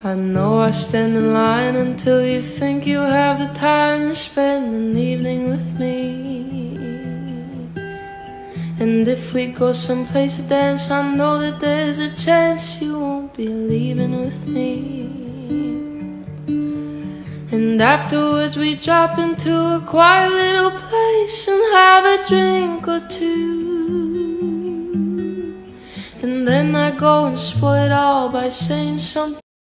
I know I stand in line until you think you have the time to spend an evening with me. And if we go someplace to dance, I know that there's a chance you won't be leaving with me. And afterwards, we drop into a quiet little place and have a drink or two. And then I go and spoil it all by saying something.